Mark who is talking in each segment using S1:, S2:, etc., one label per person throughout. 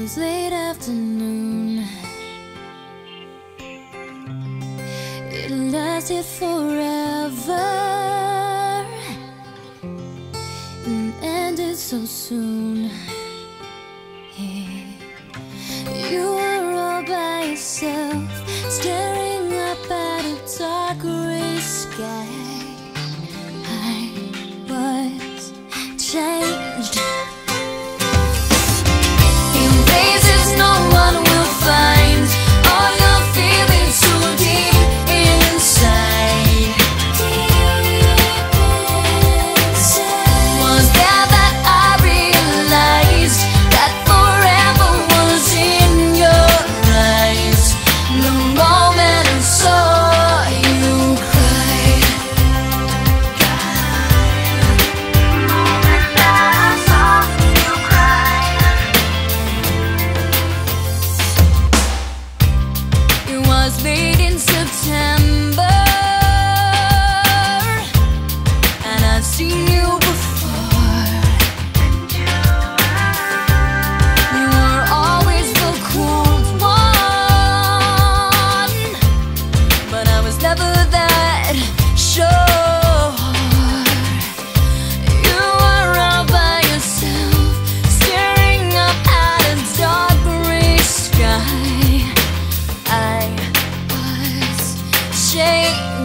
S1: was late afternoon. It lasted forever And ended so soon. Yeah. You were all by yourself Staring up at a dark gray sky. I was trying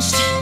S1: changed.